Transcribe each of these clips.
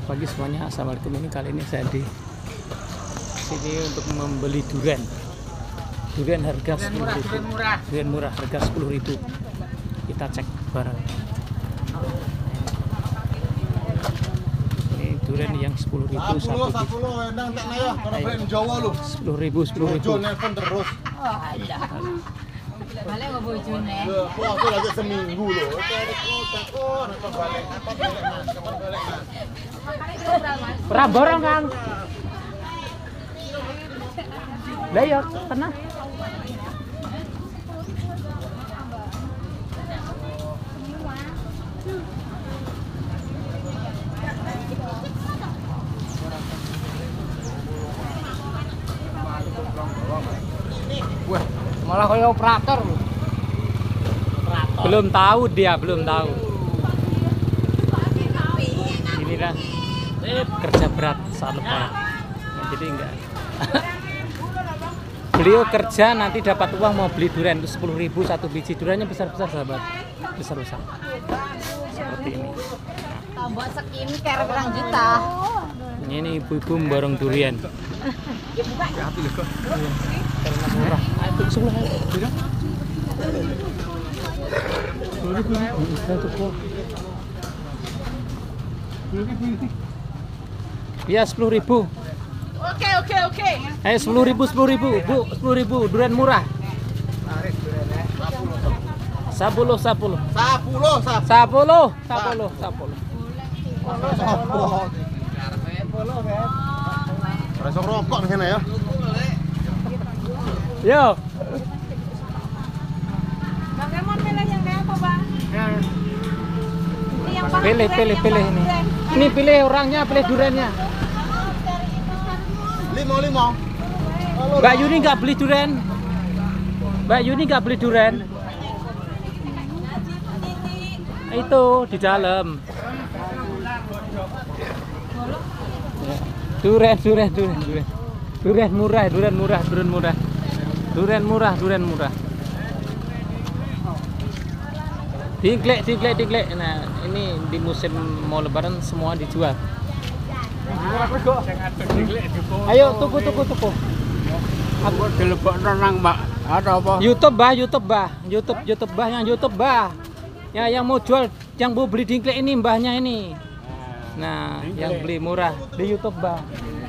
Selamat pagi semuanya. Assalamualaikum. Ini kali ini saya di sini untuk membeli durian. Durian harga sepuluh ribu. durian murah. Durian murah harga sepuluh ribu. Kita cek barang. Ini durian yang sepuluh ribu Sepuluh, satu biji. sepuluh, ribu, sepuluh ribu. Bojo nelpon terus. Balik ke bojone. Aku aku lagi seminggu loh. Kang? Lah ya, pernah. Wah, malah kayak operator. Belum tahu dia, belum tahu. Inilah kerja berat saat lebaran. Nah, jadi enggak. Beliau kerja nanti dapat uang mau beli durian itu sepuluh ribu satu biji duriannya besar besar sahabat besar besar seperti ini. Tambah skincare berang juta. Ini ibu-ibu memborong durian. Murah. Sebelah ayo. Durian. Sepuluh ribu. Oke, oke, oke. Eh sepuluh ribu, sepuluh ribu, bu, sepuluh ribu, durian murah. Sepuluh, sepuluh, Sepuluh, sepuluh. sepuluh, sepuluh, sepuluh. Resok rokok nih ya. Yo, Bang Emon pilih yang kayak apa bang? Ini yang pilih, pilih, yang pilih ini. Ini pilih orangnya, pilih duriannya. Lima, lima. Mbak Yuni nggak beli durian. Mbak Yuni nggak beli durian. Itu di dalam. Ya. Durian, durian, durian, durian. Durian murah, durian murah, durian murah. Durian murah, durian murah. Diglek, diglek, diglek. Nah, ini di musim mau lebaran semua dijual. Ayo tuku tuku tuku. Aku dilebok nang, Mbak. Ada apa? YouTube bah, YouTube bah, YouTube, YouTube bah, yang YouTube bah. Ya yang mau jual, yang mau beli dingklek ini mbahnya ini. Nah, yang beli murah di YouTube bah. Hmm.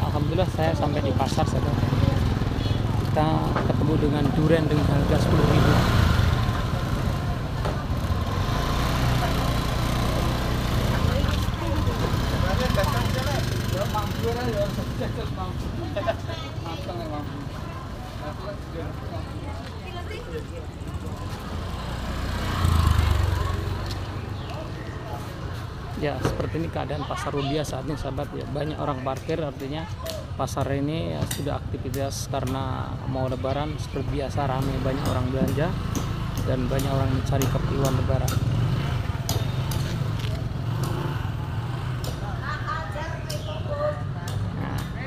Alhamdulillah saya sampai di pasar saudara kita ketemu dengan durian dengan harga 10.000 Ya seperti ini keadaan pasar Rumbia saat ini sahabat. Ya banyak orang parkir artinya pasar ini ya, sudah aktivitas karena mau lebaran seperti biasa ramai banyak orang belanja dan banyak orang mencari keperluan lebaran.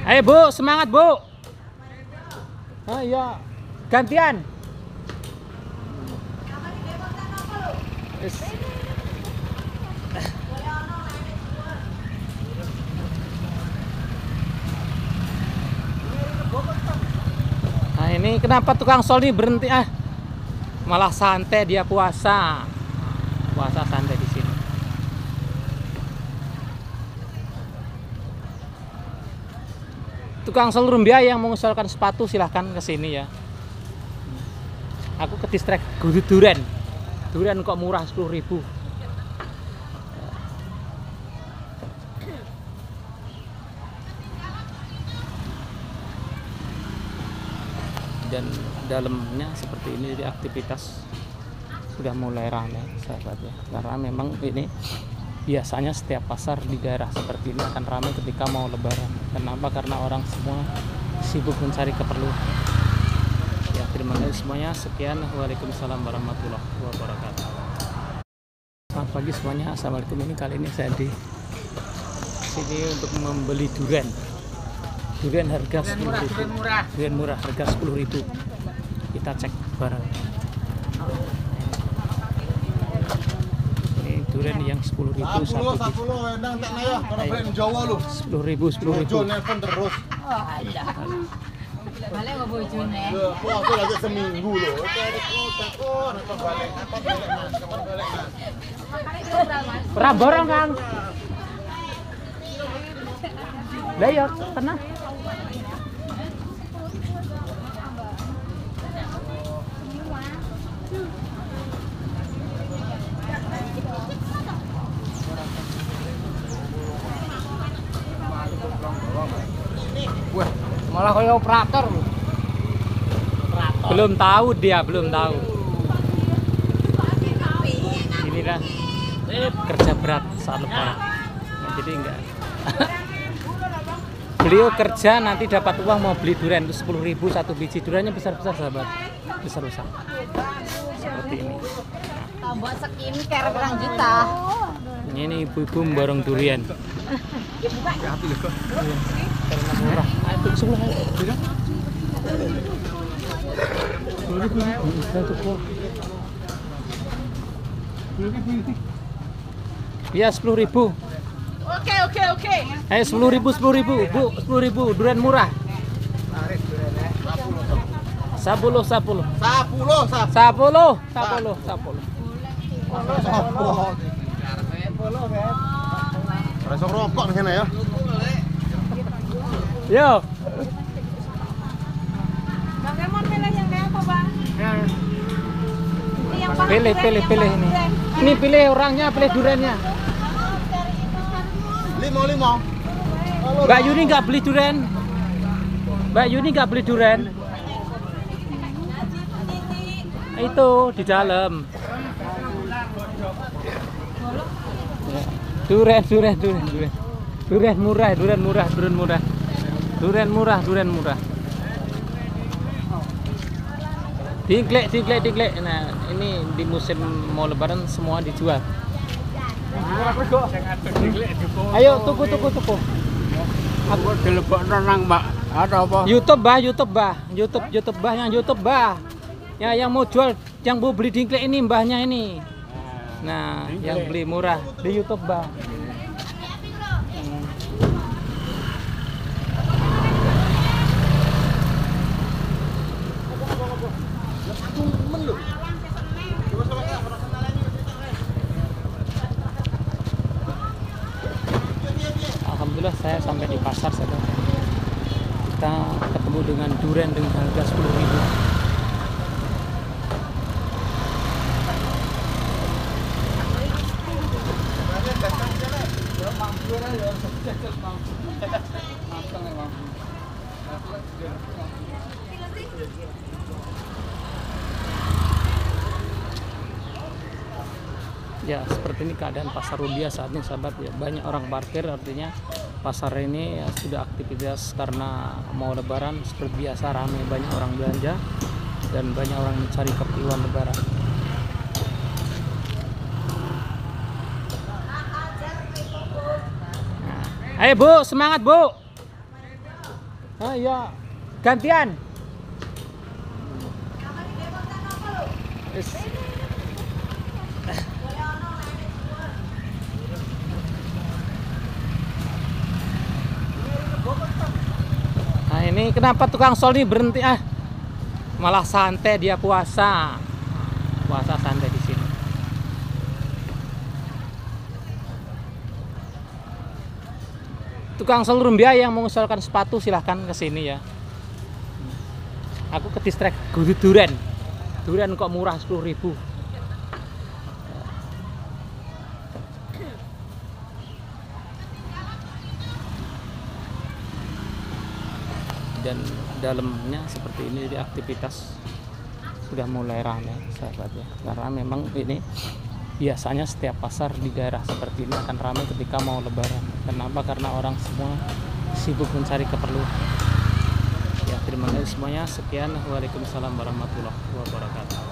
Nah, Ayo Bu, semangat Bu. Ayo, gantian. Yes. Nah kenapa tukang sol ini berhenti ah? Malah santai dia puasa. Puasa santai di sini. Tukang sol Rumbia yang mengusulkan sepatu silahkan ke sini ya. Aku ke distrik Gudu Duren. Duren kok murah 10.000 ribu. Dan dalamnya seperti ini jadi aktivitas sudah mulai ramai sahabat ya. Karena memang ini biasanya setiap pasar di daerah seperti ini akan ramai ketika mau lebaran. Kenapa? Karena orang semua sibuk mencari keperluan. Ya terima kasih semuanya. Sekian. Waalaikumsalam warahmatullahi wabarakatuh. Selamat pagi semuanya. Assalamualaikum. Ini kali ini saya di sini untuk membeli durian. Durian harga sepuluh ribu. Durian murah harga sepuluh ribu. Kita cek barang. Ini durian yang sepuluh ribu Sepuluh, satu sepuluh, endang tak naya. Kalau brand Jawa lu. Sepuluh ribu, sepuluh ribu. Terus. Balik ke bojone. Lagi seminggu lo. Cari kota kok, apa balik, apa balik mas, kapan balik mas. Ora borong, Kang. Lah ya, tenang. Malah kayak operator. Belum tahu dia, belum tahu. Inilah kerja berat saat lebaran. Nah, jadi enggak. Beliau kerja nanti dapat uang mau beli durian itu sepuluh ribu satu biji duriannya besar besar sahabat besar besar seperti ini. Tambah skincare berang juta. Ini ibu-ibu memborong durian. Murah. Sebelah. ayo. Sepuluh ribu, sepuluh. Oke oke oke. Eh sepuluh ribu sepuluh ribu bu sepuluh ribu durian murah. Sepuluh sepuluh Sepuluh, sepuluh. sepuluh sepuluh sepuluh. Rasa rokok nih ya. Yo. Bang Emon pilih yang kayak apa bang? Ini yang paling Pilih pilih yang pilih ini. Ini pilih orangnya pilih duriannya. Lima, lima. Mbak Yuni nggak beli durian. Mbak Yuni nggak beli durian. Itu di dalam. Ya. Durian, durian, durian, durian. Durian murah, durian murah, durian murah. Durian murah, durian murah. Dingklek, dingklek, dingklek. Nah, ini di musim mau lebaran semua dijual. Ayo tuku tuku tuku. Aku dilebokno nang Mbak. Ada apa? YouTube bah, YouTube bah, YouTube YouTube bah yang YouTube bah. Ya yang mau jual, yang mau beli dingklek ini mbahnya ini. Nah, yang beli murah di YouTube bah. Hmm. Alhamdulillah saya sampai di pasar saudara. Kita ketemu dengan durian dengan harga 10.000. Ya, seperti ini keadaan pasar Rumbia saat ini sahabat ya. Banyak orang parkir artinya pasar ini ya sudah aktivitas karena mau lebaran seperti biasa ramai banyak orang belanja dan banyak orang mencari keperluan lebaran. Nah, Ayo Bu, semangat Bu. Ayo, gantian. Wis. Ini kenapa tukang sol ini berhenti ah? Malah santai dia puasa. Puasa santai di sini. Tukang sol Rumbia yang mengusulkan sepatu silahkan ke sini ya. Aku ke distrik Gudu Duren. Duren kok murah 10.000 ribu. Dan dalamnya seperti ini jadi aktivitas sudah mulai ramai sahabat ya. Karena memang ini biasanya setiap pasar di daerah seperti ini akan ramai ketika mau lebaran. Kenapa? Karena orang semua sibuk mencari keperluan. Ya terima kasih semuanya. Sekian. Waalaikumsalam warahmatullahi wabarakatuh